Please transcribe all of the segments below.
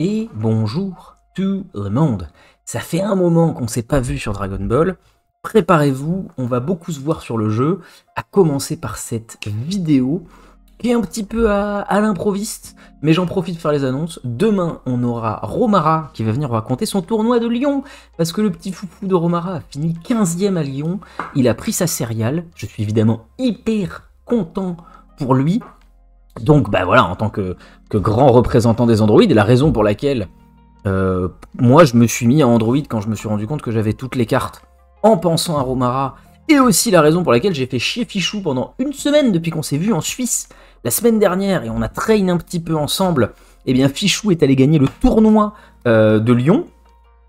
et bonjour tout le monde. Ça fait un moment qu'on ne s'est pas vu sur Dragon Ball. Préparez-vous, on va beaucoup se voir sur le jeu, à commencer par cette vidéo qui est un petit peu à, l'improviste, mais j'en profite pour faire les annonces. Demain, on aura Romara qui va venir raconter son tournoi de Lyon, parce que le petit foufou de Romara a fini 15ème à Lyon, il a pris sa céréale, je suis évidemment hyper content pour lui. Donc bah voilà, en tant que, grand représentant des androïdes, la raison pour laquelle euh, moi je me suis mis à Android quand je me suis rendu compte que j'avais toutes les cartes en pensant à Romara, et aussi la raison pour laquelle j'ai fait chier Fichou pendant une semaine depuis qu'on s'est vu en Suisse la semaine dernière et on a train un petit peu ensemble, eh bien Fichou est allé gagner le tournoi euh, de Lyon.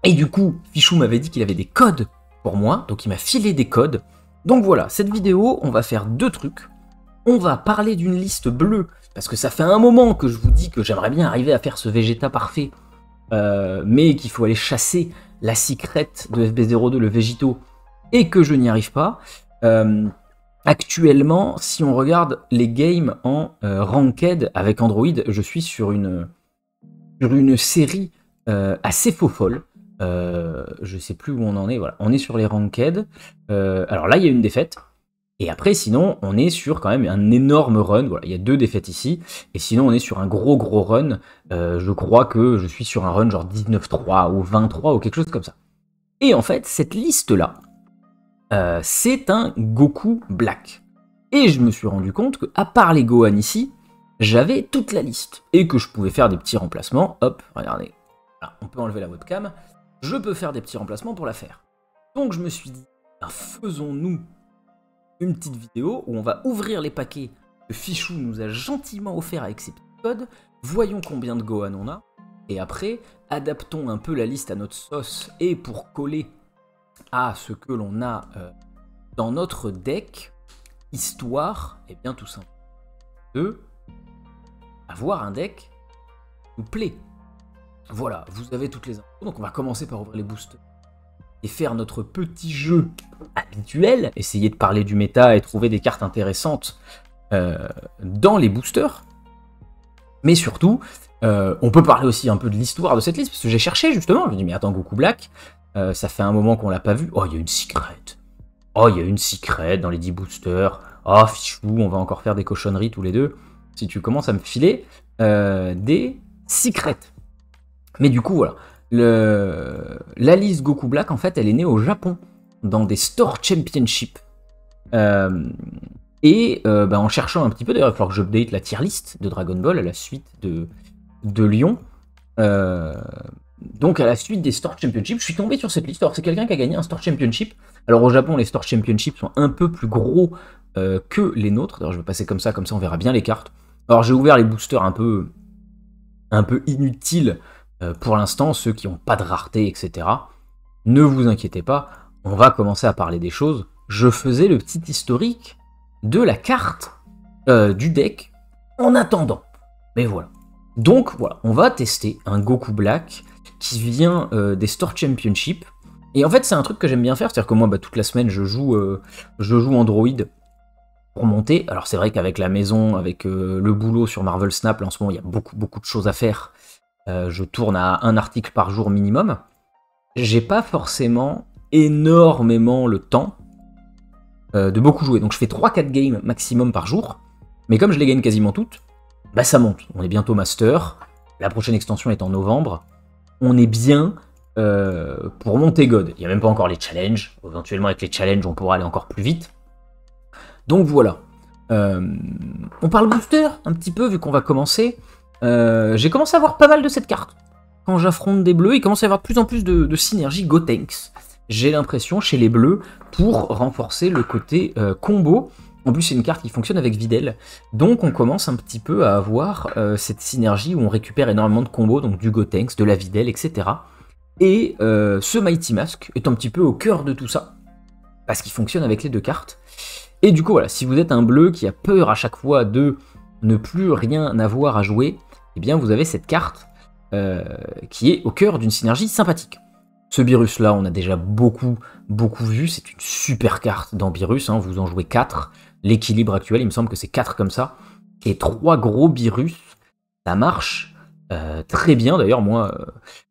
Et du coup, Fichou m'avait dit qu'il avait des codes pour moi, donc il m'a filé des codes. Donc voilà, cette vidéo, on va faire deux trucs. On va parler d'une liste bleue, parce que ça fait un moment que je vous dis que j'aimerais bien arriver à faire ce Vegeta parfait, euh, mais qu'il faut aller chasser la secrète de FB02, le Végito, et que je n'y arrive pas. Euh, Actuellement, si on regarde les games en euh, ranked avec Android, je suis sur une, série assez faux folle. Je sais plus où on en est. Voilà, on est sur les ranked. alors là, il y a une défaite. Et après, sinon, on est sur quand même un énorme run. Voilà, il y a deux défaites ici. Et sinon, on est sur un gros gros run. je crois que je suis sur un run genre 19-3 ou 23 ou quelque chose comme ça. Et en fait, cette liste-là, euh, c'est un Goku Black. Et je me suis rendu compte que, à part les Gohan ici, j'avais toute la liste. Et que je pouvais faire des petits remplacements. Hop, regardez. on peut enlever la webcam. Je peux faire des petits remplacements pour la faire. Donc je me suis dit, ben, faisons-nous une petite vidéo où on va ouvrir les paquets que Fichou nous a gentiment offert avec ses petits codes. Voyons combien de Gohan on a. Et après, adaptons un peu la liste à notre sauce. Et pour coller à ce que l'on a euh, dans notre deck, histoire, et bien tout simplement, de avoir un deck qui nous plaît. Voilà, vous avez toutes les infos. Donc on va commencer par ouvrir les boosters et faire notre petit jeu habituel, essayer de parler du méta et trouver des cartes intéressantes euh, dans les boosters. Mais surtout, euh, on peut parler aussi un peu de l'histoire de cette liste, parce que j'ai cherché justement, je me dis mais attends, Goku Black, euh, ça fait un moment qu'on l'a pas vu. Oh, il y a une secret. Oh, il y a une secret dans les 10 boosters. Oh, fichou, on va encore faire des cochonneries tous les deux. Si tu commences à me filer des secrets. Mais du coup, voilà. Le... La liste Goku Black, en fait, elle est née au Japon, dans des Store Championship. Euh, et bah, en cherchant un petit peu, d'ailleurs, il va falloir que j'update la tier list de Dragon Ball à la suite de, de Lyon. Euh, donc à la suite des Store Championship, je suis tombé sur cette liste. Alors c'est quelqu'un qui a gagné un Store Championship. Alors au Japon, les Store Championship sont un peu plus gros euh, que les nôtres. D'ailleurs je vais passer comme ça, comme ça on verra bien les cartes. Alors j'ai ouvert les boosters un peu, un peu inutiles euh, pour l'instant, ceux qui n'ont pas de rareté, etc. Ne vous inquiétez pas, on va commencer à parler des choses. Je faisais le petit historique de la carte euh, du deck en attendant. Mais voilà. Donc voilà, on va tester un Goku Black qui vient euh, des Store Championship. Et en fait, c'est un truc que j'aime bien faire, c'est-à-dire que moi, bah, toute la semaine, je joue, euh, je joue Android pour monter. Alors c'est vrai qu'avec la maison, avec euh, le boulot sur Marvel Snap, en ce moment, il y a beaucoup, beaucoup de choses à faire. Je tourne à un article par jour minimum. J'ai pas forcément énormément le temps de beaucoup jouer. Donc je fais 3-4 games maximum par jour. Mais comme je les gagne quasiment toutes, bah ça monte. On est bientôt master. La prochaine extension est en novembre on est bien euh, pour monter God. Il n'y a même pas encore les challenges. Éventuellement, avec les challenges, on pourra aller encore plus vite. Donc voilà. Euh, on parle booster un petit peu, vu qu'on va commencer. Euh, j'ai commencé à voir pas mal de cette carte. Quand j'affronte des bleus, il commence à y avoir de plus en plus de, synergie Gotenks. J'ai l'impression chez les bleus pour renforcer le côté combo. En plus, c'est une carte qui fonctionne avec Videl. Donc, on commence un petit peu à avoir euh, cette synergie où on récupère énormément de combos, donc du Gotenks, de la Videl, etc. Et euh, ce Mighty Mask est un petit peu au cœur de tout ça, parce qu'il fonctionne avec les deux cartes. Et du coup, voilà, si vous êtes un bleu qui a peur à chaque fois de ne plus rien avoir à jouer, eh bien, vous avez cette carte euh, qui est au cœur d'une synergie sympathique. Ce virus-là, on a déjà beaucoup, beaucoup vu. C'est une super carte dans Virus. Hein. vous en jouez 4 l'équilibre actuel, il me semble que c'est 4 comme ça, et 3 gros virus, ça marche très bien. D'ailleurs, moi,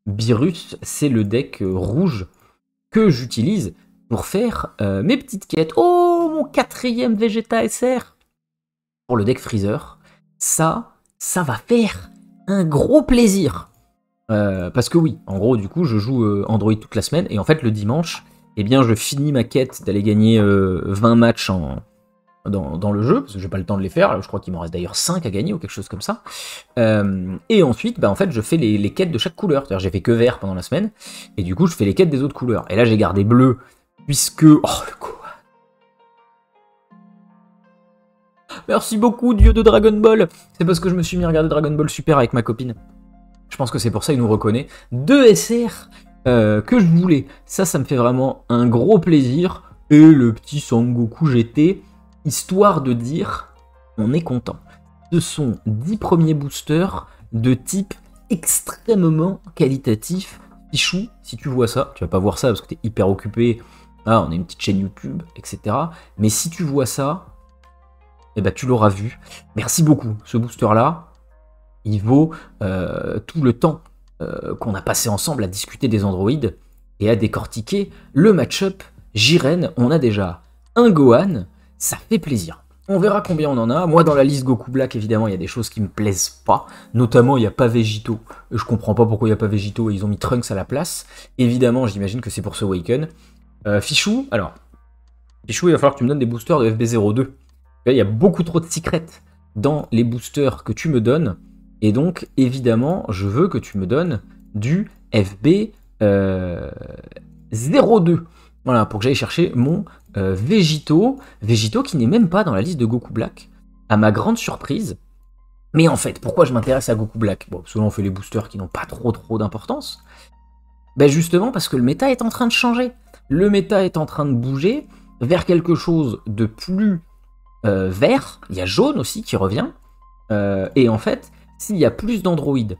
Virus, c'est le deck rouge que j'utilise pour faire mes petites quêtes. Oh, mon quatrième Vegeta SR pour le deck Freezer. Ça, ça va faire un gros plaisir. parce que oui, en gros, du coup, je joue Android toute la semaine et en fait, le dimanche, eh bien, je finis ma quête d'aller gagner 20 matchs en, dans, le jeu, parce que j'ai pas le temps de les faire, je crois qu'il m'en reste d'ailleurs 5 à gagner ou quelque chose comme ça. Euh, et ensuite, bah, en fait, je fais les, quêtes de chaque couleur, c'est-à-dire j'ai fait que vert pendant la semaine, et du coup, je fais les quêtes des autres couleurs. Et là, j'ai gardé bleu, puisque... Oh, le coup Merci beaucoup, dieu de Dragon Ball C'est parce que je me suis mis à regarder Dragon Ball Super avec ma copine. Je pense que c'est pour ça qu'il nous reconnaît. Deux SR euh, que je voulais. Ça, ça me fait vraiment un gros plaisir. Et le petit Sangoku GT, histoire de dire on est content. Ce sont 10 premiers boosters de type extrêmement qualitatif. Pichou, si tu vois ça, tu vas pas voir ça parce que tu es hyper occupé. Ah, on a une petite chaîne YouTube, etc. Mais si tu vois ça, eh ben, tu l'auras vu. Merci beaucoup. Ce booster-là, il vaut euh, tout le temps euh, qu'on a passé ensemble à discuter des androïdes et à décortiquer le match-up Jiren. On a déjà un Gohan, ça fait plaisir. On verra combien on en a. Moi, dans la liste Goku Black, évidemment, il y a des choses qui me plaisent pas. Notamment, il n'y a pas Végito. Je comprends pas pourquoi il n'y a pas Végito et ils ont mis Trunks à la place. Évidemment, j'imagine que c'est pour ce Waken. Euh, Fichou, alors. Fichou, il va falloir que tu me donnes des boosters de FB02. Il y a beaucoup trop de secrets dans les boosters que tu me donnes. Et donc, évidemment, je veux que tu me donnes du FB02. Euh, voilà, pour que j'aille chercher mon euh, Végito. Végito qui n'est même pas dans la liste de Goku Black, à ma grande surprise. Mais en fait, pourquoi je m'intéresse à Goku Black? Bon, souvent on fait les boosters qui n'ont pas trop trop d'importance. Ben justement parce que le méta est en train de changer. Le méta est en train de bouger vers quelque chose de plus vert. Il y a jaune aussi qui revient. Euh, et en fait, s'il y a plus d'androïdes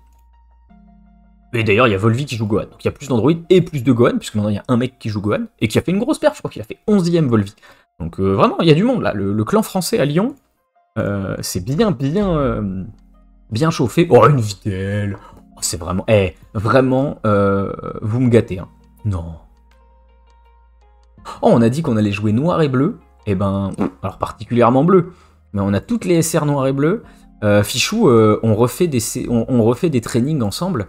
et d'ailleurs, il y a Volvi qui joue Gohan. Donc il y a plus d'Android et plus de Gohan, puisque maintenant il y a un mec qui joue Gohan, et qui a fait une grosse perf, je crois qu'il a fait 11ème Volvi. Donc euh, vraiment, il y a du monde là. Le, clan français à Lyon, euh, c'est bien, bien, euh, bien chauffé. Oh, une vitelle oh, C'est vraiment... Eh, vraiment, vous me gâtez. Hein. Non. Oh, on a dit qu'on allait jouer noir et bleu. Eh ben, alors particulièrement bleu. Mais on a toutes les SR noir et bleu. Fichou, on, refait des, on refait des trainings ensemble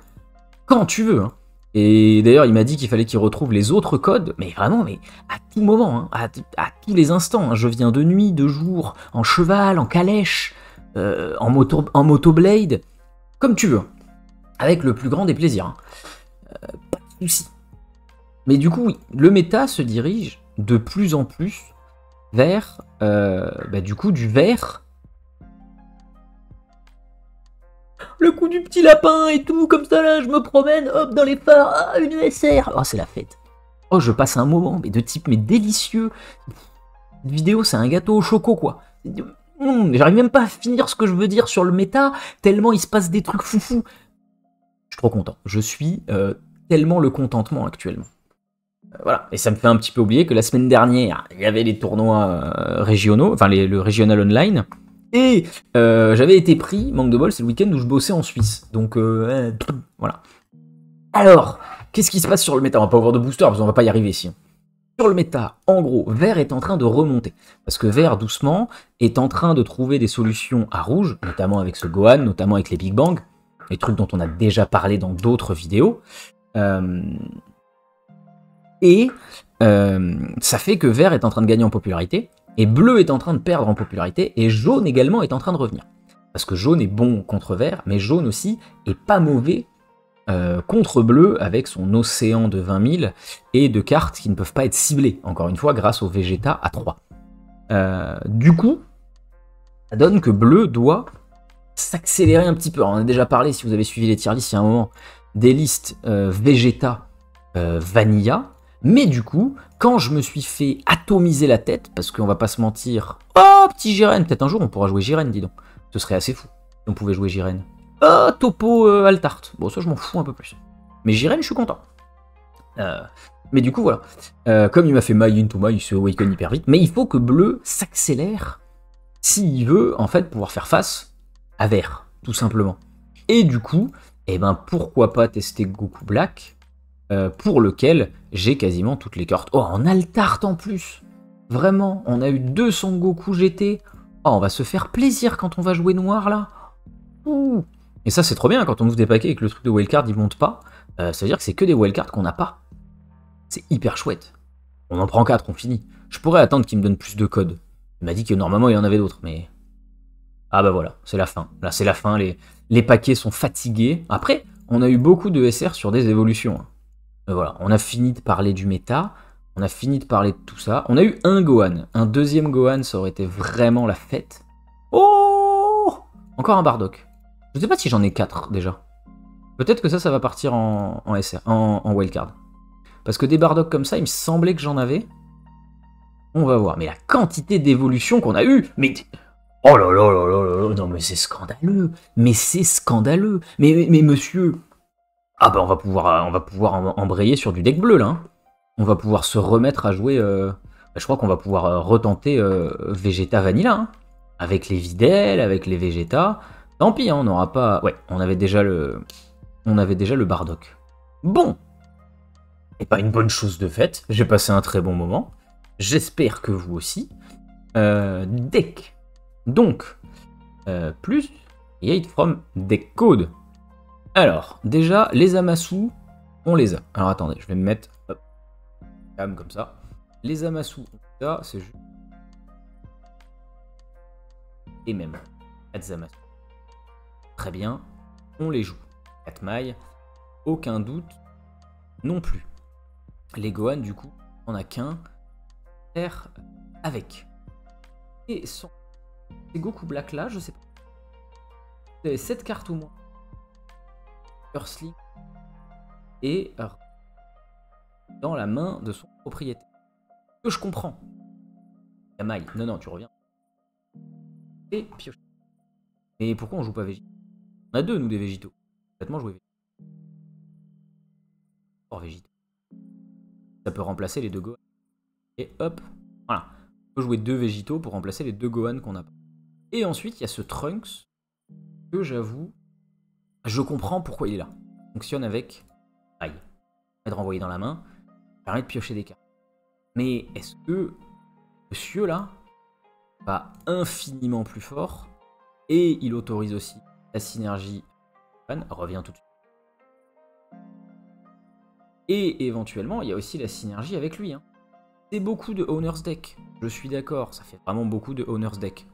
quand tu veux. Hein. Et d'ailleurs, il m'a dit qu'il fallait qu'il retrouve les autres codes, mais vraiment, mais à tout moment, hein, à, tous les instants. Hein. Je viens de nuit, de jour, en cheval, en calèche, euh, en, moto, en motoblade, comme tu veux. Avec le plus grand des plaisirs. Euh, pas de soucis. Mais du coup, oui, le méta se dirige de plus en plus vers, euh, bah, du coup, du vert le coup du petit lapin et tout, comme ça là, je me promène, hop, dans les phares, ah, une SR. Oh, c'est la fête. Oh, je passe un moment, mais de type, mais délicieux. Cette vidéo, c'est un gâteau au choco, quoi. Mmh, j'arrive même pas à finir ce que je veux dire sur le méta, tellement il se passe des trucs foufou. Je suis trop content. Je suis euh, tellement le contentement actuellement. Voilà, et ça me fait un petit peu oublier que la semaine dernière, il y avait les tournois euh, régionaux, enfin le régional online. Et euh, j'avais été pris, manque de bol, c'est le week-end où je bossais en Suisse. Donc euh, voilà. Alors, qu'est-ce qui se passe sur le méta? On va pas avoir de booster parce qu'on va pas y arriver ici. Sur le méta, en gros, vert est en train de remonter. Parce que vert, doucement, est en train de trouver des solutions à rouge, notamment avec ce Gohan, notamment avec les Big Bang, les trucs dont on a déjà parlé dans d'autres vidéos. Euh, et ça fait que vert est en train de gagner en popularité. Et bleu est en train de perdre en popularité, et jaune également est en train de revenir. Parce que jaune est bon contre vert, mais jaune aussi est pas mauvais euh, contre bleu avec son océan de 20 000 et de cartes qui ne peuvent pas être ciblées, encore une fois, grâce au Vegeta à 3. Euh, du coup, ça donne que bleu doit s'accélérer un petit peu. on a déjà parlé, si vous avez suivi les tier lists il y a un moment, des listes euh, Vegeta Vanilla, mais du coup, quand je me suis fait atomiser la tête, parce qu'on va pas se mentir, oh petit Jiren, peut-être un jour on pourra jouer Jiren, dis donc. Ce serait assez fou si on pouvait jouer Jiren. Oh Topo euh, Altart. Bon ça je m'en fous un peu plus. Mais Jiren je suis content. Euh, mais du coup voilà, euh, comme il m'a fait My into My, il se awaken hyper vite, mais il faut que bleu s'accélère s'il veut en fait pouvoir faire face à vert, tout simplement. Et du coup, eh ben pourquoi pas tester Goku Black, euh, pour lequel j'ai quasiment toutes les cartes. Oh, en Altart en plus Vraiment, on a eu deux Son Goku GT. Oh, on va se faire plaisir quand on va jouer noir là. Et ça c'est trop bien quand on ouvre des paquets et que le truc de wildcard il monte pas. Euh, ça veut dire que c'est que des wildcards qu'on n'a pas. C'est hyper chouette. On en prend 4, on finit. Je pourrais attendre qu'il me donne plus de codes. Il m'a dit que normalement il y en avait d'autres, mais... Ah bah voilà, c'est la fin. Là c'est la fin, les, les paquets sont fatigués. Après, on a eu beaucoup de SR sur des évolutions. Euh, voilà, on a fini de parler du méta, on a fini de parler de tout ça. On a eu un Gohan. Un deuxième Gohan, ça aurait été vraiment la fête. Oh Encore un Bardock. Je sais pas si j'en ai 4 déjà. Peut-être que ça, ça va partir en, SR, en, wildcard. Parce que des Bardock comme ça, il me semblait que j'en avais. On va voir. Mais la quantité d'évolution qu'on a eu Mais... Oh là là là là là Non mais c'est scandaleux Mais c'est scandaleux mais, mais, monsieur... Ah bah on va pouvoir, on va pouvoir embrayer sur du deck bleu là. Hein. On va pouvoir se remettre à jouer... Euh, bah, je crois qu'on va pouvoir euh, retenter euh, Vegeta Vanilla. Hein. Avec les Videl, avec les Vegeta. Tant pis, hein, on n'aura pas... Ouais, on avait déjà le... On avait déjà le Bardock. Bon Et pas une bonne chose de faite. J'ai passé un très bon moment. J'espère que vous aussi. Euh, deck. Donc, euh, plus 8 from deck code. Alors, déjà, les Amasu, on les a. Alors attendez, je vais me mettre comme ça. Les Amasu, ça, c'est juste. Et même, 4 Amasu. Très bien, on les joue. 4 mailles, aucun doute non plus. Les Gohan, du coup, on a qu'un avec. Et son... C'est Goku Black là, je sais pas. Vous avez 7 cartes ou moins. Et dans la main de son propriétaire. Que je comprends. Yamaï, non, non, tu reviens. Et pioche. Mais pourquoi on joue pas Végétaux On a deux, nous, des végétaux. Complètement jouer Végétaux. Végétaux. Ça peut remplacer les deux Gohan. Et hop, voilà. On peut jouer deux Végétaux pour remplacer les deux Gohan qu'on a pas. Et ensuite, il y a ce Trunks que j'avoue, je comprends pourquoi il est là. Il fonctionne avec aïe. de renvoyer dans la main, permet de piocher des cartes. Mais est-ce que monsieur là va infiniment plus fort et il autorise aussi la synergie revient tout de suite. Et éventuellement, il y a aussi la synergie avec lui. Hein. C'est beaucoup de Owner's Deck. Je suis d'accord, ça fait vraiment beaucoup de Owner's Deck.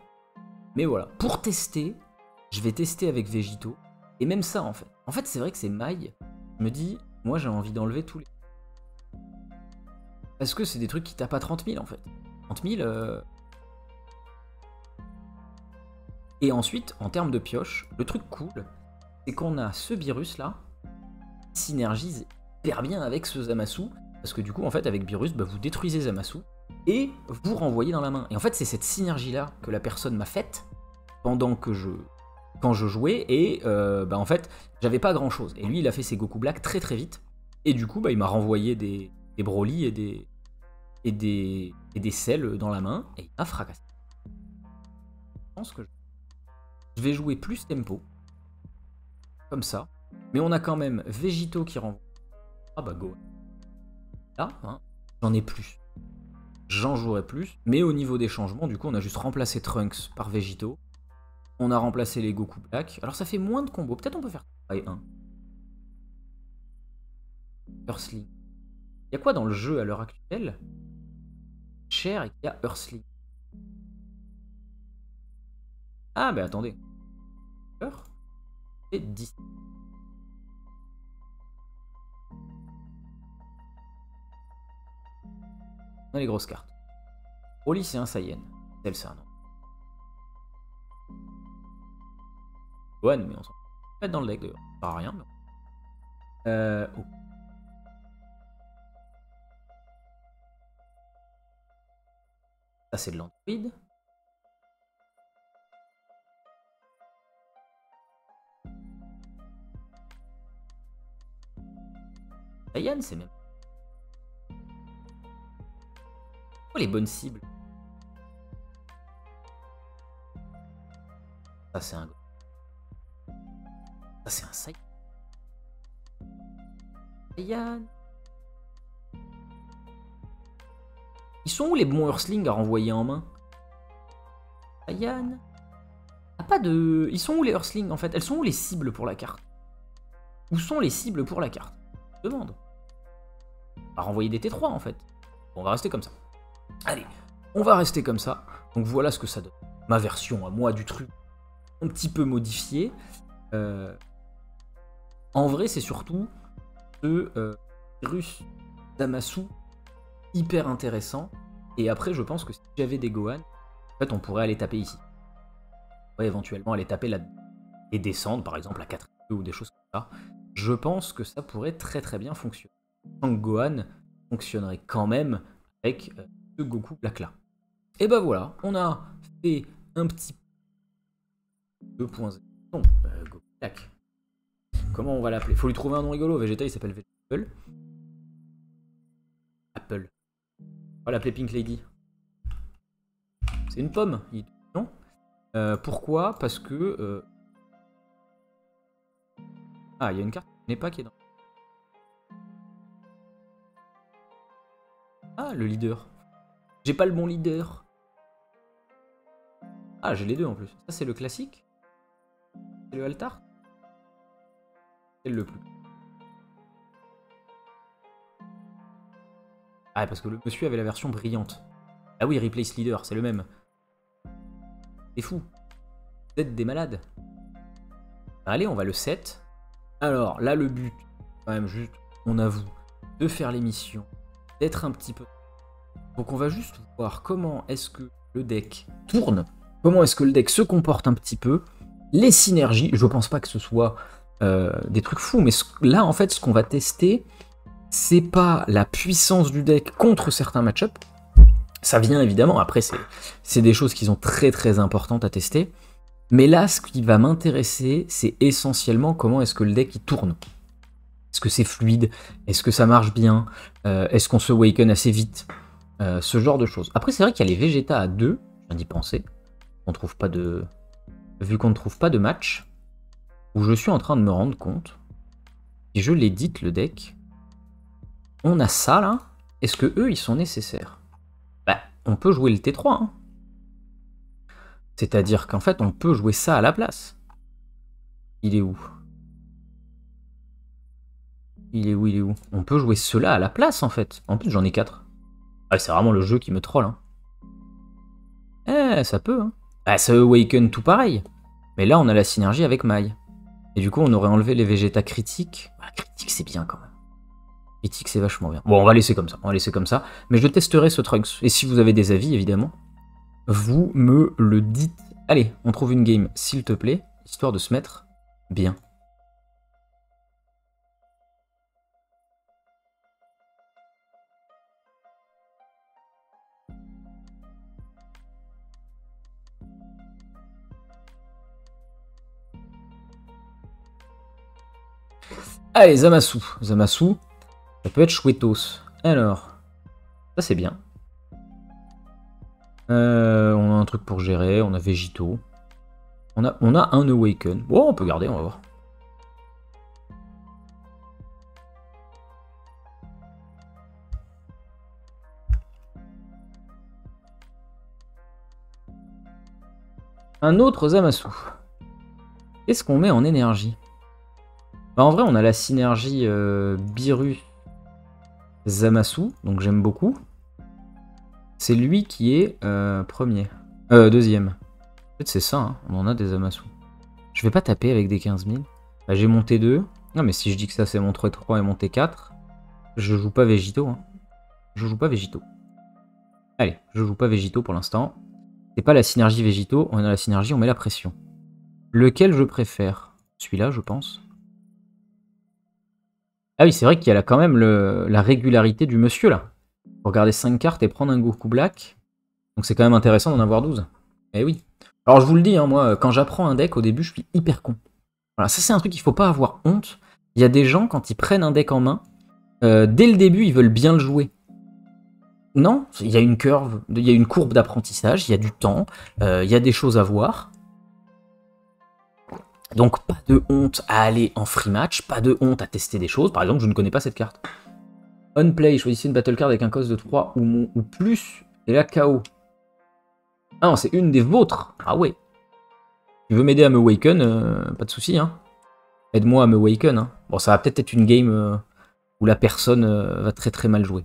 Mais voilà, pour tester, je vais tester avec Végito. Et même ça, en fait. En fait, c'est vrai que c'est maille. Je me dis, moi, j'ai envie d'enlever tous les... Parce que c'est des trucs qui tapent à 30 000, en fait. 30 000... Euh. Et ensuite, en termes de pioche, le truc cool, c'est qu'on a ce virus là, qui synergise hyper bien avec ce Zamasu, parce que du coup, en fait, avec Virus, bah, vous détruisez Zamasu et vous renvoyez dans la main. Et en fait, c'est cette synergie-là que la personne m'a faite pendant que je quand je jouais et euh, bah en fait j'avais pas grand chose et lui il a fait ses Goku Black très très vite et du coup bah, il m'a renvoyé des, des Broly et des et des et des selles dans la main et il m'a fracassé. Je pense que je vais jouer plus tempo comme ça mais on a quand même Végito qui renvoie. Ah bah go. Là, hein, j'en ai plus. J'en jouerai plus, mais au niveau des changements, du coup, on a juste remplacé Trunks par Végito. On a remplacé les Goku Black. Alors ça fait moins de combos. Peut-être on peut faire 3 et 1. Earthling. Il y a quoi dans le jeu à l'heure actuelle? Cher et qu'il y a Earthling. Ah, mais attendez. Earth et 10. On a les grosses cartes. Un Saiyan. Tel, c'est un Gohan, mais on s'en fout. dans le deck d'ailleurs. Pas rien. Mais... Euh. Oh. Ça, c'est de l'android. Saiyan, c'est même les bonnes cibles Ça, c'est un... C'est un site. Yann. Ils sont où les bons Earthlings à renvoyer en main? Yann. Ah, pas de. Ils sont où les Earthlings en fait? Elles sont où les cibles pour la carte? Où sont les cibles pour la carte? Demande. On va renvoyer des T3 en fait. on va rester comme ça. Allez, on va rester comme ça. Donc voilà ce que ça donne. Ma version à moi du truc, un petit peu modifiée. Euh, en vrai, c'est surtout ce euh, Virus Damasu hyper intéressant. Et après, je pense que si j'avais des Gohan, en fait, on pourrait aller taper ici. Ouais, éventuellement aller taper là et descendre, par exemple, à 4 ou des choses comme ça. Je pense que ça pourrait très très bien fonctionner. Que Gohan fonctionnerait quand même avec euh, ce Goku Black là. Et ben voilà, on a fait un petit 2.0. Non, euh, Goku Black. Comment on va l'appeler Faut lui trouver un nom rigolo. Vegeta, il s'appelle Vegetable. Apple. On va l'appeler Pink Lady. C'est une pomme. Non euh, Pourquoi? Parce que... Euh, ah, il y a une carte n'est pas qui est dans... Ah, le leader. J'ai pas le bon leader. Ah, j'ai les deux en plus. Ça, c'est le classique. C'est le altar. Le plus. Ah, parce que le monsieur avait la version brillante. Ah oui, Replace Leader, c'est le même. C'est fou. Vous des malades. Allez, on va le 7. Alors, là, le but, quand même, juste, on avoue, de faire l'émission, d'être un petit peu... Donc on va juste voir comment est-ce que le deck tourne, comment est-ce que le deck se comporte un petit peu, les synergies, je pense pas que ce soit euh, des trucs fous, mais là, en fait, ce qu'on va tester, c'est pas la puissance du deck contre certains match-ups. Ça vient évidemment, après c'est des choses qui sont très très importantes à tester. Mais là, ce qui va m'intéresser, c'est essentiellement comment est-ce que le deck il tourne. Est-ce que c'est fluide? Est-ce que ça marche bien? Euh, Est-ce qu'on se waken assez vite? Euh, Ce genre de choses. Après, c'est vrai qu'il y a les Vegeta à 2, je viens d'y penser. On trouve pas de. Vu qu'on ne trouve pas de match, où je suis en train de me rendre compte, si je l'édite le deck, on a ça là. Est-ce que eux, ils sont nécessaires? Bah, on peut jouer le T3. Hein. C'est-à-dire qu'en fait, on peut jouer ça à la place. Il est où? Il est où Il est où? On peut jouer cela à la place, en fait. En plus, j'en ai 4. Ah, c'est vraiment le jeu qui me troll. Hein. Eh, ça peut. Hein. Ah, ça Awaken tout pareil. Mais là, on a la synergie avec Mai. Et du coup, on aurait enlevé les Végétas critiques. Critique, c'est bien quand même. Critique, c'est vachement bien. Bon, on va laisser comme ça. On va laisser comme ça. Mais je testerai ce Trunks. Et si vous avez des avis, évidemment, vous me le dites. Allez, on trouve une game, s'il te plaît, histoire de se mettre bien. Allez, Zamasu. Zamasu, ça peut être chouettos. Alors, ça c'est bien. Euh, on a un truc pour gérer, on a Végito. On a, on a un Awaken. Bon, on peut garder, on va voir. Un autre Zamasu. Qu'est-ce qu'on met en énergie? Bah, En vrai, on a la synergie euh, Biru Zamasu, donc j'aime beaucoup. C'est lui qui est euh, premier. Euh, deuxième. En fait, c'est ça, hein. on en a des Zamasu. Je vais pas taper avec des 15 000. Bah, j'ai mon T2. Non, mais si je dis que ça, c'est mon 3 et mon T4, je joue pas Végito. Hein. Je joue pas Végito. Allez, je joue pas Végito pour l'instant. C'est pas la synergie Végito, on a la synergie, on met la pression. Lequel je préfère? Celui-là, je pense. Ah oui, c'est vrai qu'il y a quand même la régularité du monsieur, là. Pour garder 5 cartes et prendre un Goku Black. Donc c'est quand même intéressant d'en avoir 12. Eh oui. Alors je vous le dis, hein, moi, quand j'apprends un deck, au début, je suis hyper con. Voilà, ça c'est un truc qu'il faut pas avoir honte. Il y a des gens, quand ils prennent un deck en main, euh, dès le début, ils veulent bien le jouer. Non, il y a une curve, il y a une courbe d'apprentissage, il y a du temps, euh, il y a des choses à voir. Donc pas de honte à aller en free match, pas de honte à tester des choses. Par exemple, je ne connais pas cette carte. Unplay, choisissez une battle card avec un cost de 3 ou, ou plus, et là KO. Ah non, c'est une des vôtres. Ah ouais. Tu veux m'aider à me waken, euh, pas de souci. Hein. Aide-moi à me waken. Hein. Bon, ça va peut-être être une game euh, où la personne euh, va très très mal jouer.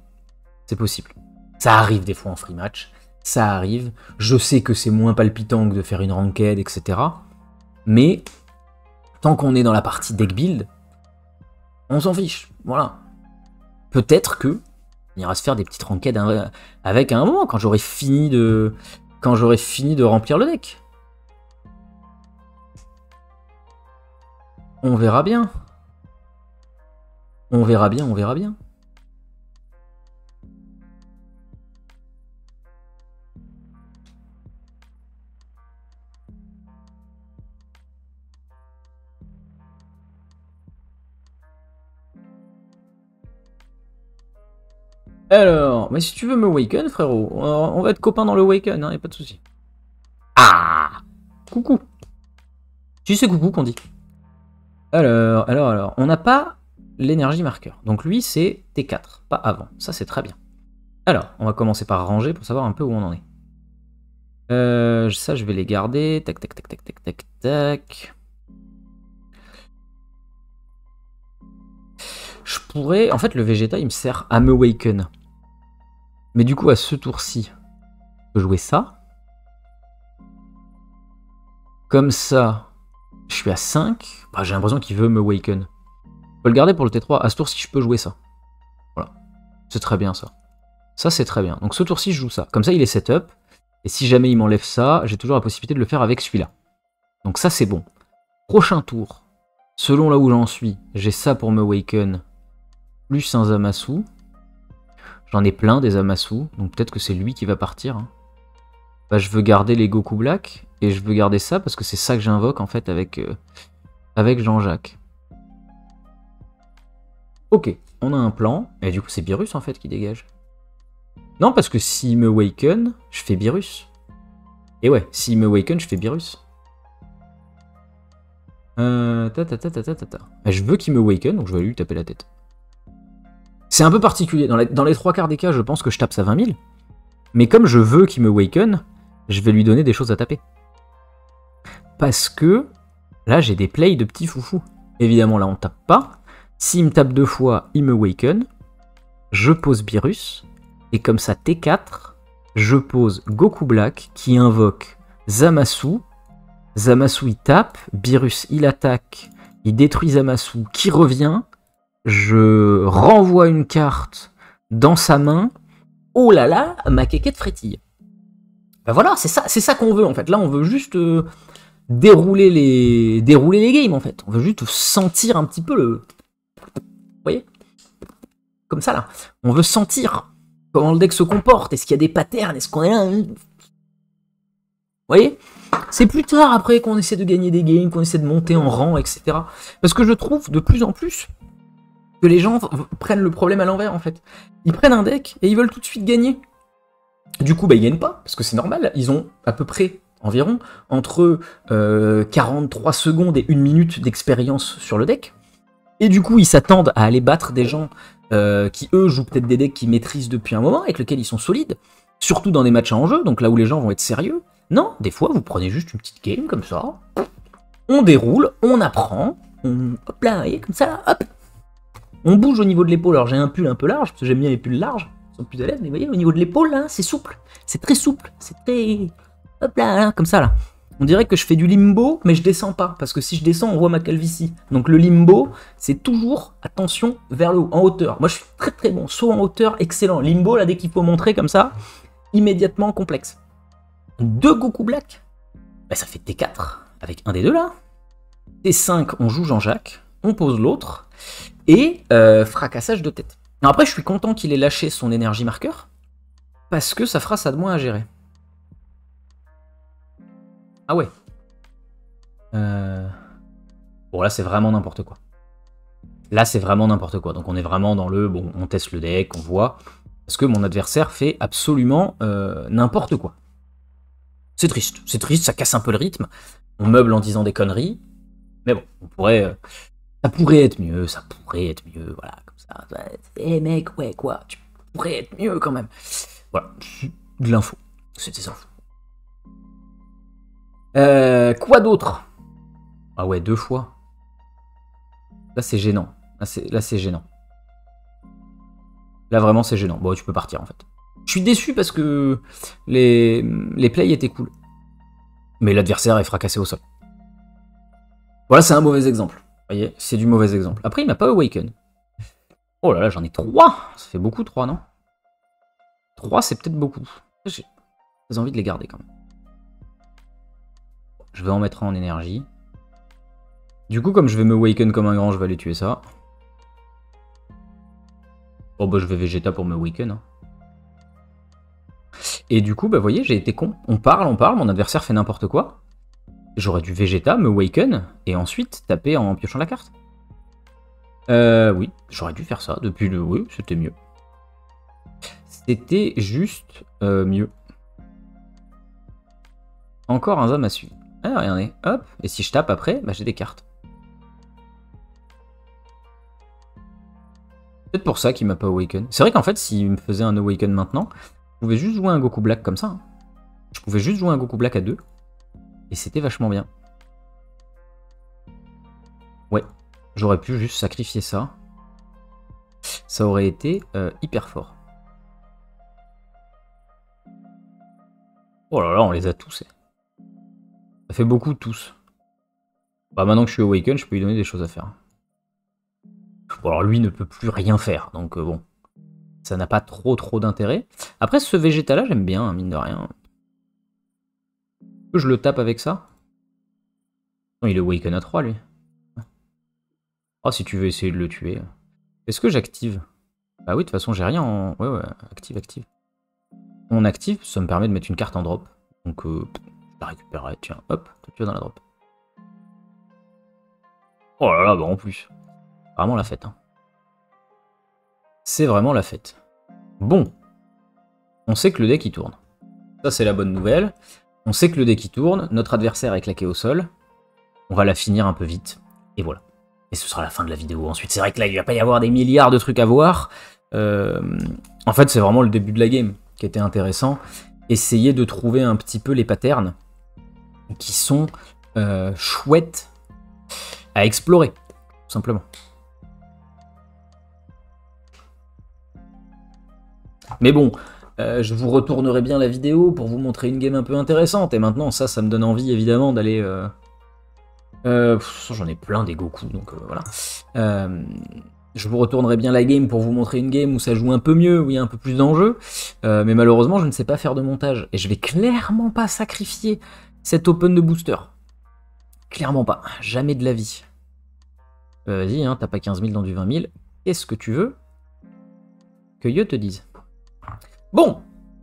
C'est possible. Ça arrive des fois en free match. Ça arrive. Je sais que c'est moins palpitant que de faire une ranked, etc. Mais tant qu'on est dans la partie deck build, on s'en fiche. Voilà. Peut-être que on ira se faire des petites ranked avec un moment quand j'aurai fini de quand j'aurai fini de remplir le deck. On verra bien. On verra bien, on verra bien. Alors, mais si tu veux me waken, frérot, on va être copains dans le waken, hein, y a pas de souci. Ah Coucou Tu sais coucou qu'on dit. Alors, alors, alors, on n'a pas l'énergie marqueur. Donc lui, c'est T4, pas avant. Ça, c'est très bien. Alors, on va commencer par ranger pour savoir un peu où on en est. Euh, ça, je vais les garder. Tac, tac, tac, tac, tac, tac, tac. Je pourrais... En fait, le Vegeta, il me sert à me waken. Mais du coup, à ce tour-ci, je peux jouer ça. Comme ça, je suis à 5. Bah, J'ai l'impression qu'il veut me waken. Je peux le garder pour le T3. À ce tour-ci, je peux jouer ça. Voilà. C'est très bien, ça. Ça, c'est très bien. Donc ce tour-ci, je joue ça. Comme ça, il est setup. Et si jamais il m'enlève ça, j'ai toujours la possibilité de le faire avec celui-là. Donc ça, c'est bon. Prochain tour. Selon là où j'en suis, j'ai ça pour me waken. Plus un Zamasu. J'en ai plein des Amasu, donc peut-être que c'est lui qui va partir. Hein. Bah, je veux garder les Goku Black, et je veux garder ça parce que c'est ça que j'invoque en fait avec, euh, avec Jean-Jacques. Ok, on a un plan, et du coup c'est Virus en fait qui dégage. Non, parce que s'il me waken, je fais Virus. Et ouais, s'il me waken, je fais Virus. Euh. Bah, je veux qu'il me waken, donc je vais lui taper la tête. C'est un peu particulier. Dans les, trois quarts des cas, je pense que je tape ça 20 000. Mais comme je veux qu'il me waken, je vais lui donner des choses à taper. Parce que là, j'ai des plays de petits foufous. Évidemment, là, on tape pas. S'il me tape deux fois, il me waken. Je pose Birus. Et comme ça, T4, je pose Goku Black qui invoque Zamasu. Zamasu, il tape. Birus, il attaque. Il détruit Zamasu qui revient je renvoie une carte dans sa main. Oh là là, ma quéquette frétille. Ben voilà, c'est ça, c'est ça qu'on veut en fait. Là, on veut juste euh, dérouler les dérouler les games en fait. On veut juste sentir un petit peu le. Vous voyez? Comme ça là. On veut sentir comment le deck se comporte. Est-ce qu'il y a des patterns? Est-ce qu'on est Vous voyez? C'est plus tard après qu'on essaie de gagner des games, qu'on essaie de monter en rang, etc. Parce que je trouve de plus en plus les gens prennent le problème à l'envers en fait. Ils prennent un deck et ils veulent tout de suite gagner. Du coup, bah, ils gagnent pas, parce que c'est normal. Ils ont à peu près environ entre 43 euh, secondes et une minute d'expérience sur le deck. Et du coup, ils s'attendent à aller battre des gens euh, qui, eux, jouent peut-être des decks qu'ils maîtrisent depuis un moment, avec lesquels ils sont solides, surtout dans des matchs en jeu, donc là où les gens vont être sérieux. Non, des fois, vous prenez juste une petite game comme ça, on déroule, on apprend, on, hop là, voyez, comme ça, hop, on bouge au niveau de l'épaule. Alors j'ai un pull un peu large, parce que j'aime bien les pulls larges, ils sont plus à l'aise, mais vous voyez, au niveau de l'épaule, c'est souple. C'est très souple. C'est très. Hop là, comme ça, là. On dirait que je fais du limbo, mais je descends pas. Parce que si je descends, on voit ma calvitie. Donc le limbo, c'est toujours, attention, vers le haut, en hauteur. Moi, je suis très très bon. Saut en hauteur, excellent. Limbo, là, dès qu'il faut montrer comme ça, immédiatement complexe. Deux Goku Black, bah, ça fait T4, avec un des deux là. T5, on joue Jean-Jacques. On pose l'autre et euh, fracassage de tête. après, je suis content qu'il ait lâché son énergie marqueur, parce que ça fera ça de moins à gérer. Ah ouais. Euh, bon, là, c'est vraiment n'importe quoi. Là, c'est vraiment n'importe quoi. Donc, on est vraiment dans le... Bon, on teste le deck, on voit. Parce que mon adversaire fait absolument euh, n'importe quoi. C'est triste. C'est triste, ça casse un peu le rythme. On meuble en disant des conneries. Mais bon, on pourrait. euh, ça pourrait être mieux, ça pourrait être mieux, voilà, comme ça. Eh mec, ouais, quoi, tu pourrais être mieux quand même. Voilà, de l'info. C'est des infos. Euh, quoi d'autre? Ah ouais, deux fois. Là, c'est gênant. Là, c'est là, c'est gênant. Là, vraiment, c'est gênant. Bon, tu peux partir, en fait. Je suis déçu parce que les, les plays étaient cool. Mais l'adversaire est fracassé au sol. Voilà, c'est un mauvais exemple. C'est du mauvais exemple. Après, il m'a pas awaken. Oh là là, j'en ai trois Ça fait beaucoup, trois, non? Trois, c'est peut-être beaucoup. J'ai envie de les garder, quand même. Je vais en mettre en énergie. Du coup, comme je vais me awaken comme un grand, je vais aller tuer ça. Oh bah je vais Vegeta pour me awaken. hein. Et du coup, bah voyez, j'ai été con. On parle, on parle, mon adversaire fait n'importe quoi. J'aurais dû Vegeta, me awaken, et ensuite taper en piochant la carte. Euh, oui, j'aurais dû faire ça depuis le... Oui, c'était mieux. C'était juste euh, mieux. Encore un Zamasu. Ah, regardez, hop. Et si je tape après, bah j'ai des cartes. Peut-être pour ça qu'il m'a pas awaken. C'est vrai qu'en fait, s'il me faisait un awaken maintenant, je pouvais juste jouer un Goku Black comme ça. hein. Je pouvais juste jouer un Goku Black à deux. Et c'était vachement bien. Ouais, j'aurais pu juste sacrifier ça. Ça aurait été euh, hyper fort. Oh là là, on les a tous. eh. Ça fait beaucoup tous. Bah maintenant que je suis awaken, je peux lui donner des choses à faire. Bon alors lui ne peut plus rien faire, donc euh, bon. Ça n'a pas trop trop d'intérêt. Après ce Vegeta là j'aime bien, hein, mine de rien. Je le tape avec ça? Non il est awaken à 3 lui. Oh si tu veux essayer de le tuer. Est-ce que j'active? Bah oui de toute façon j'ai rien en... Ouais ouais, active, active. On active, ça me permet de mettre une carte en drop. Donc euh, je la récupérerai, tiens, hop, tu vas dans la drop. Oh là là, bah en plus. Vraiment la fête. hein. C'est vraiment la fête. Bon. On sait que le deck il tourne. Ça c'est la bonne nouvelle. On sait que le deck il tourne. Notre adversaire est claqué au sol. On va la finir un peu vite. Et voilà. Et ce sera la fin de la vidéo. Ensuite, c'est vrai que là, il va pas y avoir des milliards de trucs à voir. Euh, en fait, c'est vraiment le début de la game qui était intéressant. Essayer de trouver un petit peu les patterns qui sont euh, chouettes à explorer, tout simplement. Mais bon, euh, je vous retournerai bien la vidéo pour vous montrer une game un peu intéressante. Et maintenant, ça, ça me donne envie évidemment d'aller. Euh... euh, J'en ai plein des Goku, donc euh, voilà. Euh, je vous retournerai bien la game pour vous montrer une game où ça joue un peu mieux, où il y a un peu plus d'enjeux. Mais malheureusement, je ne sais pas faire de montage. Et je vais clairement pas sacrifier cet open de booster. Clairement pas. Jamais de la vie. Vas-y, hein, t'as pas 15 000 dans du 20 000. Qu'est-ce que tu veux que Yo te dise? Bon,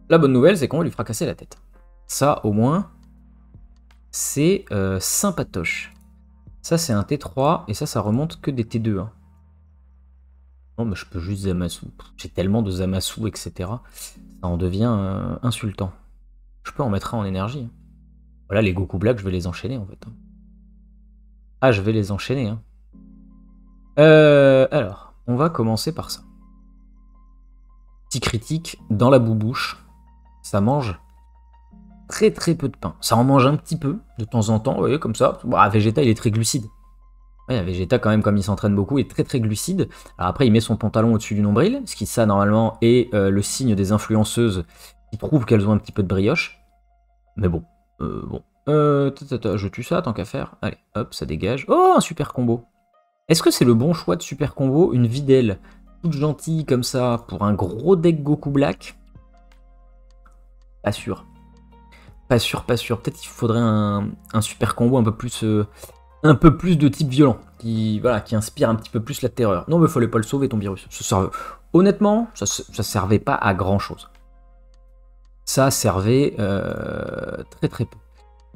la bonne nouvelle, c'est qu'on va lui fracasser la tête. Ça, au moins, c'est euh, sympatoche. Ça, c'est un T3, et ça, ça remonte que des T2. hein. Non, mais je peux juste Zamasu. J'ai tellement de Zamasu, etc. Ça en devient euh, insultant. Je peux en mettre un en énergie. hein. Voilà, les Goku Black, je vais les enchaîner, en fait. hein. Ah, je vais les enchaîner. Euh, alors, on va commencer par ça. Petit critique, dans la boubouche, ça mange très très peu de pain. Ça en mange un petit peu, de temps en temps, vous voyez, comme ça. Vegeta, il est très glucide. Vegeta, quand même, comme il s'entraîne beaucoup, est très très glucide. Alors après, il met son pantalon au-dessus du nombril, ce qui, ça, normalement, est euh, le signe des influenceuses qui trouvent qu'elles ont un petit peu de brioche. Mais bon, euh, bon. Euh, je tue ça tant qu'à faire. Allez, hop, ça dégage. Oh, un super combo. Est-ce que c'est le bon choix de super combo Une Videl toute gentille comme ça pour un gros deck Goku Black Pas sûr. Pas sûr, pas sûr. Peut-être qu'il faudrait un, super combo un peu plus euh, un peu plus de type violent, qui inspire un petit peu plus la terreur. Non, mais fallait pas le sauver ton virus. Honnêtement, ça, ça servait pas à grand chose. Ça servait euh, très très peu.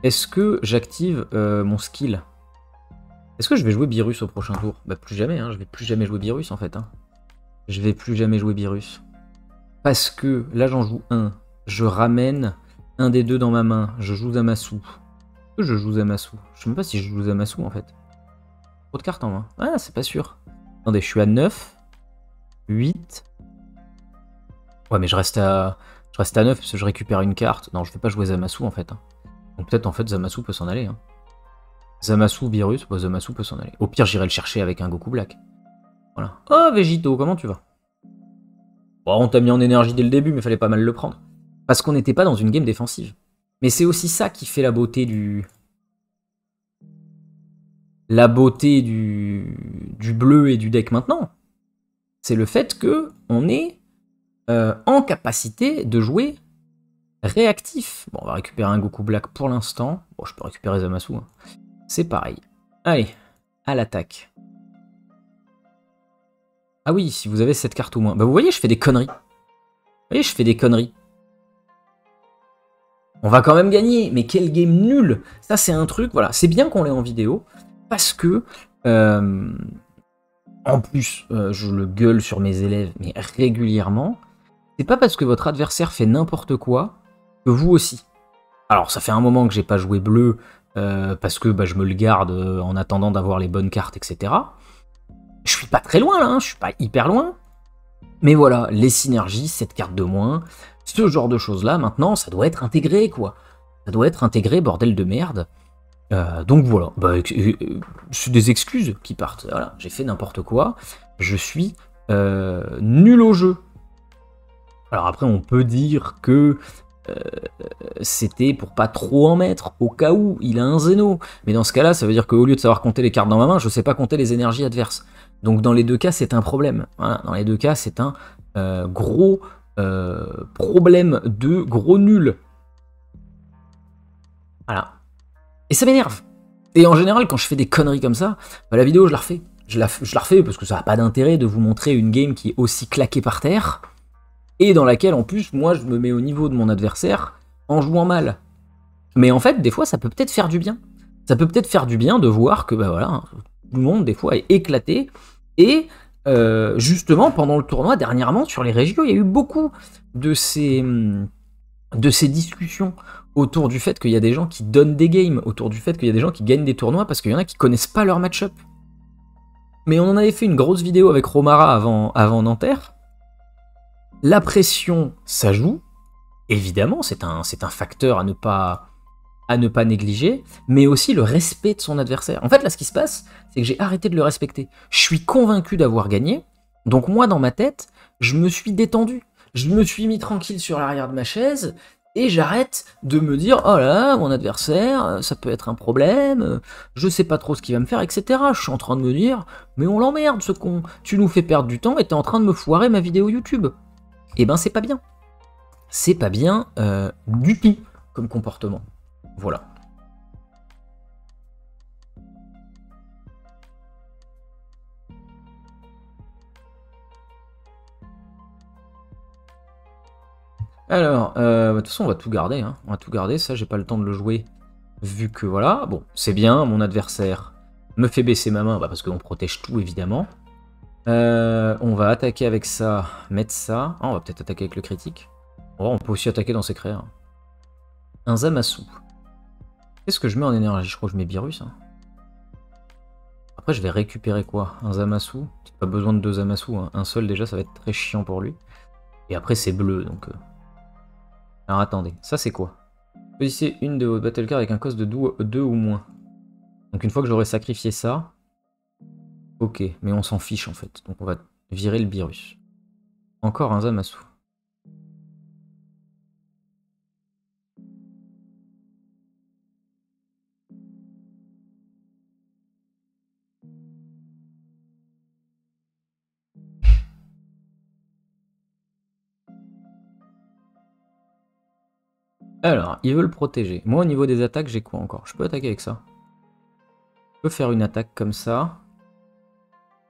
Est-ce que j'active euh, mon skill? Est-ce que je vais jouer Virus au prochain tour? Bah plus jamais, hein, je vais plus jamais jouer Virus en fait. hein. Je vais plus jamais jouer Virus. Parce que là j'en joue un, je ramène un des deux dans ma main, je joue Zamasu. Je joue Zamasu Je sais même pas si je joue Zamasu en fait. Trop de cartes en main. Ah, c'est pas sûr. Attendez, je suis à 9. 8. Ouais, mais je reste à, je reste à 9 parce que je récupère une carte. Non, je vais pas jouer Zamasu en fait. hein. Donc peut-être en fait Zamasu peut s'en aller. Hein. Zamasu, virus, bah, Zamasu peut s'en aller. Au pire, j'irai le chercher avec un Goku Black. Voilà. Oh, Végito, comment tu vas? Bon, on t'a mis en énergie dès le début, mais fallait pas mal le prendre. Parce qu'on n'était pas dans une game défensive. Mais c'est aussi ça qui fait la beauté du. La beauté du, du bleu et du deck maintenant. C'est le fait que on est euh, en capacité de jouer réactif. Bon, on va récupérer un Goku Black pour l'instant. Bon, je peux récupérer Zamasu. hein. C'est pareil. Allez, à l'attaque. Ah oui, si vous avez cette carte au moins. Bah vous voyez, je fais des conneries. Vous voyez, je fais des conneries. On va quand même gagner, mais quel game nul Ça, c'est un truc, voilà. C'est bien qu'on l'ait en vidéo, parce que... euh, en plus, euh, je le gueule sur mes élèves, mais régulièrement. C'est pas parce que votre adversaire fait n'importe quoi que vous aussi. Alors, ça fait un moment que j'ai pas joué bleu, euh, parce que bah, je me le garde en attendant d'avoir les bonnes cartes, etc. Je suis pas très loin là, hein, je suis pas hyper loin. Mais voilà, les synergies, cette carte de moins, ce genre de choses là, maintenant, ça doit être intégré quoi. Ça doit être intégré, bordel de merde. Euh, donc voilà, bah, euh, euh, c'est des excuses qui partent. Voilà, j'ai fait n'importe quoi. Je suis nul au jeu. Alors après, on peut dire que c'était pour pas trop en mettre, au cas où il a un Zeno. Mais dans ce cas-là, ça veut dire qu'au lieu de savoir compter les cartes dans ma main, je sais pas compter les énergies adverses. Donc dans les deux cas, c'est un problème. Dans les deux cas, c'est un euh, gros euh, problème de gros nul. Voilà. Et ça m'énerve. Et en général, quand je fais des conneries comme ça, bah, la vidéo, je la refais. Je la, je la refais parce que ça n'a pas d'intérêt de vous montrer une game qui est aussi claquée par terre et dans laquelle, en plus, moi, je me mets au niveau de mon adversaire en jouant mal. Mais en fait, des fois, ça peut peut-être faire du bien. Ça peut peut-être faire du bien de voir que, bah voilà, tout le monde, des fois, est éclaté. Et euh, justement, pendant le tournoi, dernièrement, sur les régions, il y a eu beaucoup de ces, hum, de ces discussions autour du fait qu'il y a des gens qui donnent des games, autour du fait qu'il y a des gens qui gagnent des tournois parce qu'il y en a qui connaissent pas leur match-up. Mais on en avait fait une grosse vidéo avec Romara avant, Nanterre. La pression, ça joue. Évidemment, c'est un facteur à ne, pas, à ne pas négliger, mais aussi le respect de son adversaire. En fait, là, ce qui se passe, c'est que j'ai arrêté de le respecter. Je suis convaincu d'avoir gagné, donc moi, dans ma tête, je me suis détendu. Je me suis mis tranquille sur l'arrière de ma chaise, et j'arrête de me dire oh là mon adversaire, ça peut être un problème, je sais pas trop ce qu'il va me faire, etc. Je suis en train de me dire mais on l'emmerde ce con, tu nous fais perdre du temps et t'es en train de me foirer ma vidéo YouTube. Eh ben c'est pas bien. C'est pas bien euh, du tout comme comportement. Voilà. Alors, euh, bah, de toute façon, on va tout garder. hein. On va tout garder. Ça, j'ai pas le temps de le jouer. Vu que voilà. Bon, c'est bien. Mon adversaire me fait baisser ma main. bah, parce qu'on protège tout, évidemment. Euh, on va attaquer avec ça. Mettre ça. Ah, on va peut-être attaquer avec le critique. Oh, on peut aussi attaquer dans ses créas. Un Zamasu. Qu'est-ce que je mets en énergie? Je crois que je mets Virus. hein. Après, je vais récupérer quoi? Un Zamasu pas besoin de deux Zamasu. hein. Un seul, déjà, ça va être très chiant pour lui. Et après, c'est bleu, donc... euh. Alors, attendez. Ça, c'est quoi? Choisissez une de vos battle cards avec un cost de 2 ou moins. Donc, une fois que j'aurai sacrifié ça... Ok, mais on s'en fiche, en fait. Donc, on va virer le Virus. Encore un Zamasu. Alors, il veut le protéger. Moi, au niveau des attaques, j'ai quoi encore? Je peux attaquer avec ça? Je peux faire une attaque comme ça.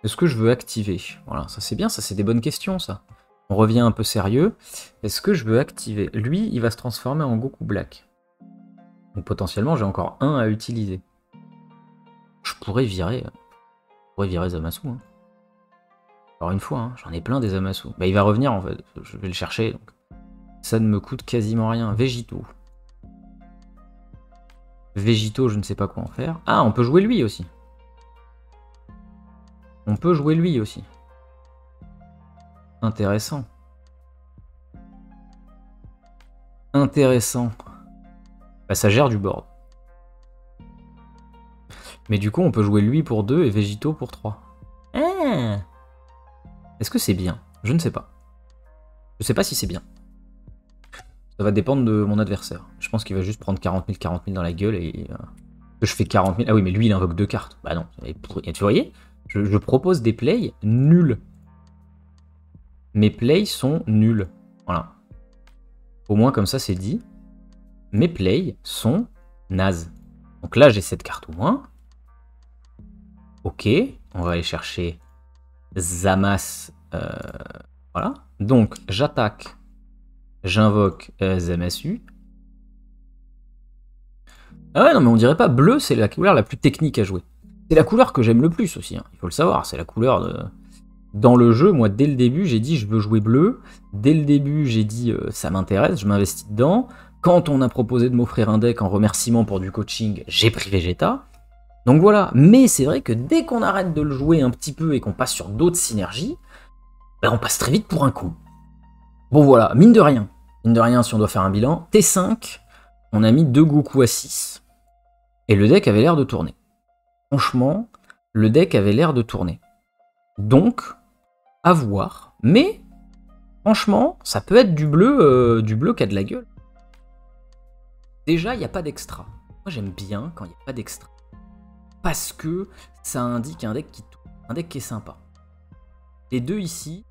Est-ce que je veux activer? Voilà, ça c'est bien, ça c'est des bonnes questions, ça. On revient un peu sérieux. Est-ce que je veux activer? Lui, il va se transformer en Goku Black. Donc potentiellement, j'ai encore un à utiliser. Je pourrais virer... Je pourrais virer Zamasu. hein. Encore une fois, hein, j'en ai plein des Zamasu. Bah, il va revenir, en fait. Je vais le chercher, donc... Ça ne me coûte quasiment rien. Végito. Végito, je ne sais pas quoi en faire. Ah, on peut jouer lui aussi. On peut jouer lui aussi. Intéressant. Intéressant. Bah, ça gère du board. Mais du coup, on peut jouer lui pour 2 et Végito pour 3. Ah. Est-ce que c'est bien? Je ne sais pas. Je sais pas si c'est bien. Ça va dépendre de mon adversaire. Je pense qu'il va juste prendre 40 000, 40 000 dans la gueule et... Euh, je fais 40 000. Ah oui, mais lui, il invoque deux cartes. Bah non. tu voyais je, propose des plays nuls. Mes plays sont nuls. Voilà. Au moins, comme ça, c'est dit. Mes plays sont nazes. Donc là, j'ai cette carte au moins. Ok. On va aller chercher Zamas. Euh, voilà. Donc, j'attaque. J'invoque euh, Zamasu. Ah ouais, non, mais on dirait pas bleu, c'est la couleur la plus technique à jouer. C'est la couleur que j'aime le plus aussi, hein. il faut le savoir. C'est la couleur de. Dans le jeu, moi, dès le début, j'ai dit je veux jouer bleu. Dès le début, j'ai dit euh, ça m'intéresse, je m'investis dedans. Quand on a proposé de m'offrir un deck en remerciement pour du coaching, j'ai pris Vegeta. Donc voilà, mais c'est vrai que dès qu'on arrête de le jouer un petit peu et qu'on passe sur d'autres synergies, ben on passe très vite pour un coup. Bon voilà, mine de rien, mine de rien si on doit faire un bilan, T5, on a mis deux Goku à 6. Et le deck avait l'air de tourner. Franchement, le deck avait l'air de tourner. Donc, à voir. Mais, franchement, ça peut être du bleu, euh, du bleu qui a de la gueule. Déjà, il n'y a pas d'extra. Moi, j'aime bien quand il n'y a pas d'extra. Parce que ça indique un deck qui tourne. Un deck qui est sympa. Les deux ici,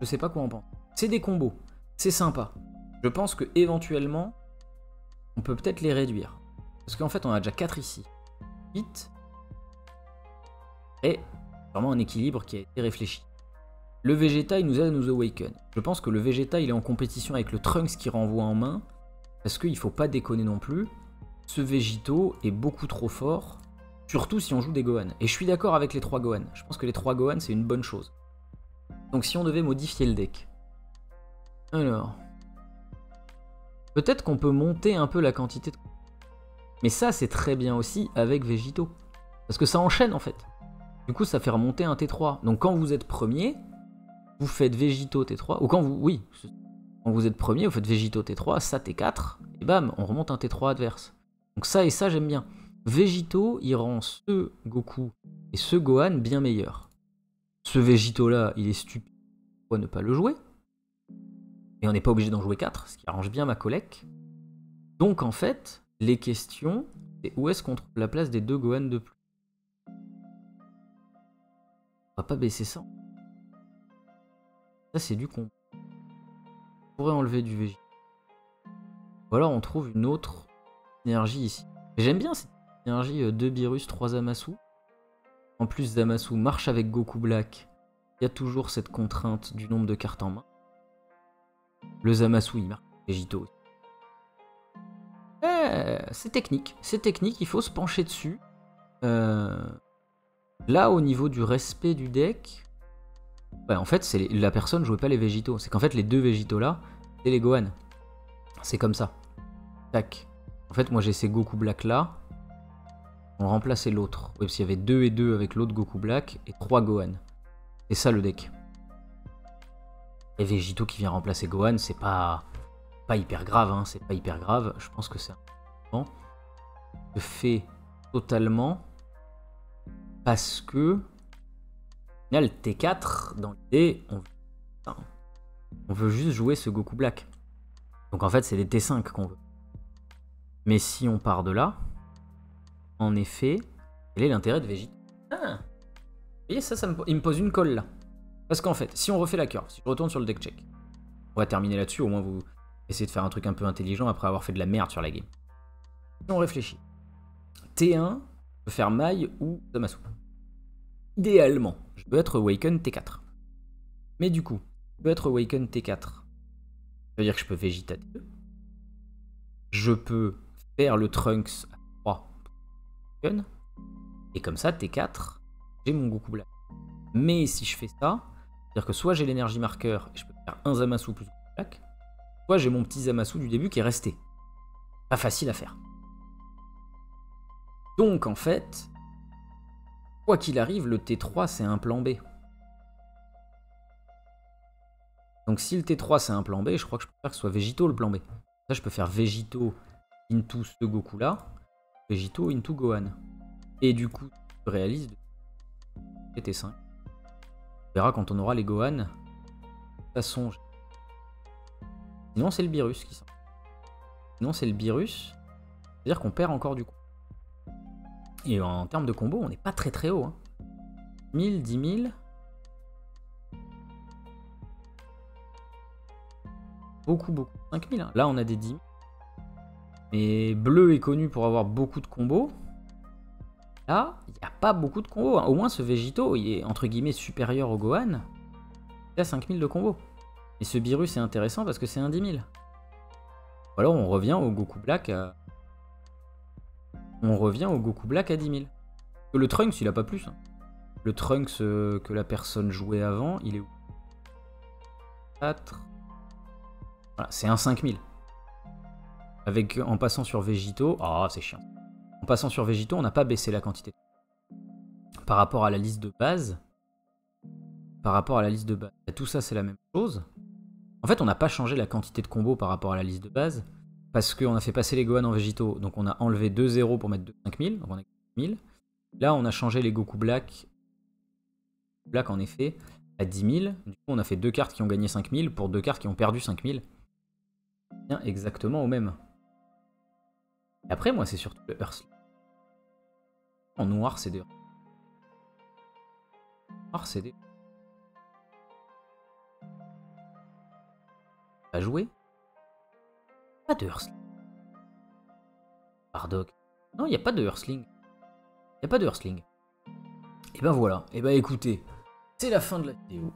je sais pas quoi en penser. C'est des combos. C'est sympa. Je pense que éventuellement, on peut peut-être les réduire. Parce qu'en fait, on a déjà 4 ici. 8. Et vraiment un équilibre qui a été réfléchi. Le Vegeta, il nous aide à nous awaken. Je pense que le Vegeta, il est en compétition avec le Trunks qui renvoie en main. Parce qu'il faut pas déconner non plus. Ce Vegito est beaucoup trop fort. Surtout si on joue des Gohan. Et je suis d'accord avec les 3 Gohan. Je pense que les 3 Gohan, c'est une bonne chose. Donc si on devait modifier le deck. Alors. Peut-être qu'on peut monter un peu la quantité de mais ça, c'est très bien aussi avec Végito. Parce que ça enchaîne en fait. Du coup, ça fait remonter un T3. Donc quand vous êtes premier, vous faites Végito T3. Ou quand vous. Oui. Quand vous êtes premier, vous faites Végito T3, ça T4. Et bam, on remonte un T3 adverse. Donc ça et ça, j'aime bien. Végito, il rend ce Goku et ce Gohan bien meilleurs. Ce Végito là, il est stupide. Pourquoi ne pas le jouer? Et on n'est pas obligé d'en jouer 4, ce qui arrange bien ma collecte. Donc en fait, les questions, c'est où est-ce qu'on trouve la place des deux Gohan de plus? On va pas baisser ça. Ça, c'est du con. On pourrait enlever du VG. Ou alors on trouve une autre énergie ici. J'aime bien cette énergie 2 Virus, 3 Zamasu. En plus, Zamasu marche avec Goku Black. Il y a toujours cette contrainte du nombre de cartes en main. Le Zamasu, il marche Vegito. Eh, c'est technique, c'est technique, il faut se pencher dessus. Euh, là, au niveau du respect du deck, en fait, c'est la personne jouait pas les végétaux. C'est qu'en fait, les deux végétaux là, c'est les Gohan. C'est comme ça. Tac. En fait, moi j'ai ces Goku Black là. On remplaçait l'autre. Oui, y avait 2 et 2 avec l'autre Goku Black et 3 Gohan. C'est ça le deck. Et Végito qui vient remplacer Gohan, c'est pas hyper grave, hein, c'est pas hyper grave. Je pense que c'est un je fais totalement parce que le T4 dans l'idée on... on veut juste jouer ce Goku Black. Donc en fait c'est des T5 qu'on veut. Mais si on part de là, en effet, quel est l'intérêt de Vegeta Ah Vous voyez ça, ça me, il me pose une colle là. Parce qu'en fait, si on refait la curve, si je retourne sur le deck check, on va terminer là-dessus, au moins vous, Essayer de faire un truc un peu intelligent après avoir fait de la merde sur la game. Si on réfléchit. T1 peut faire Mai ou Damasu. Idéalement, je peux être Awaken T4. Mais du coup, je peux être Awaken T4. Ça veut dire que je peux Vegeta T2. Je peux faire le Trunks à 3 Et comme ça, T4, j'ai mon Goku Black. Mais si je fais ça, que soit j'ai l'énergie marqueur et je peux faire un Zamasu plus Black, j'ai mon petit Zamasu du début qui est resté. Pas facile à faire. Donc en fait, Quoi qu'il arrive, le T3 c'est un plan B. Donc si le T3 c'est un plan B, je crois que je peux faire que ce soit Végito le plan B. Ça je peux faire Végito into ce Goku là, Végito into Gohan. Et du coup, je réalise T5. On verra quand on aura les Gohan. De toute façon, sinon c'est le virus qui sort. Sinon c'est le virus. C'est-à-dire qu'on perd encore du coup. Et en termes de combo, on n'est pas très très haut. Hein. 1000, 10 000. Beaucoup, beaucoup. 5000. Hein. Là, on a des 10 000. Mais Bleu est connu pour avoir beaucoup de combos. Là, il n'y a pas beaucoup de combos. Hein. Au moins, ce Végito, il est entre guillemets supérieur au Gohan. Il a 5000 de combos. Et ce virus est intéressant parce que c'est un 10 000. Ou alors, on revient au Goku Black à... On revient au Goku Black à 10 000. Le Trunks, il a pas plus. Hein. Le Trunks euh, que la personne jouait avant, il est où? 4. Voilà, c'est un 5000. Avec, en passant sur Végito, ah c'est chiant. Passant sur Végito, on n'a pas baissé la quantité. Par rapport à la liste de base, par rapport à la liste de base, tout ça c'est la même chose. En fait, on n'a pas changé la quantité de combos par rapport à la liste de base, parce qu'on a fait passer les Gohan en Végito, donc on a enlevé 2 0 pour mettre 2 5000, donc on a 1000. Là, on a changé les Goku Black, Black en effet, à 10 000. Du coup, on a fait deux cartes qui ont gagné 5000 pour deux cartes qui ont perdu 5000. Bien exactement au même. Après, moi, c'est surtout le Earthling. En noir, c'est des... Noir, c'est des... À jouer Pas de Earthling. Bardock. Non, il n'y a pas de Earthling. Il n'y a pas de Earthling. Et ben voilà. Et ben écoutez, c'est la fin de la vidéo.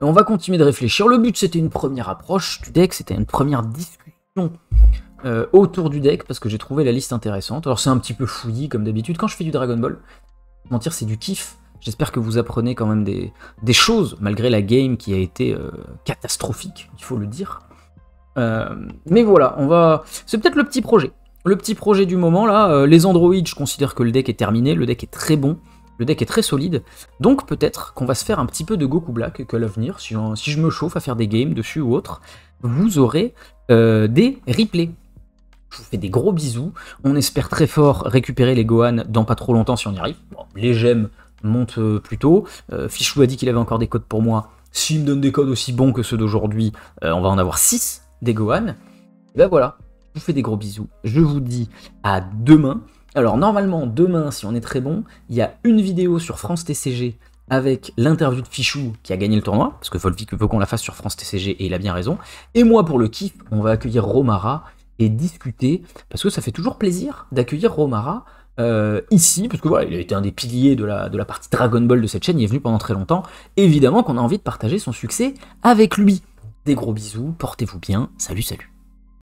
on va continuer de réfléchir. Le but, c'était une première approche du deck, c'était une première discussion euh, autour du deck parce que j'ai trouvé la liste intéressante. Alors c'est un petit peu fouillis comme d'habitude. Quand je fais du Dragon Ball, mentir c'est du kiff. J'espère que vous apprenez quand même des, choses malgré la game qui a été euh, catastrophique, il faut le dire. Euh, mais voilà, on va. C'est peut-être le petit projet. Le petit projet du moment là. les androïdes, je considère que le deck est terminé. Le deck est très bon. Le deck est très solide, donc peut-être qu'on va se faire un petit peu de Goku Black, que l'avenir, si, si, je me chauffe à faire des games dessus ou autre, vous aurez des replays. Je vous fais des gros bisous. On espère très fort récupérer les Gohan dans pas trop longtemps si on y arrive. les gemmes montent euh, plus tôt. Euh, Fichou a dit qu'il avait encore des codes pour moi. S'il me donne des codes aussi bons que ceux d'aujourd'hui, euh, on va en avoir 6 des Gohan. Et ben voilà, je vous fais des gros bisous. Je vous dis à demain. Alors normalement, demain, si on est très bon, il y a une vidéo sur France TCG avec l'interview de Fichou qui a gagné le tournoi, parce que Volvic veut qu'on la fasse sur France TCG et il a bien raison. Et moi, pour le kiff, on va accueillir Romara et discuter, parce que ça fait toujours plaisir d'accueillir Romara euh, ici, parce que voilà, il a été un des piliers de la, de la partie Dragon Ball de cette chaîne, il est venu pendant très longtemps. Évidemment qu'on a envie de partager son succès avec lui. Des gros bisous, portez-vous bien, salut salut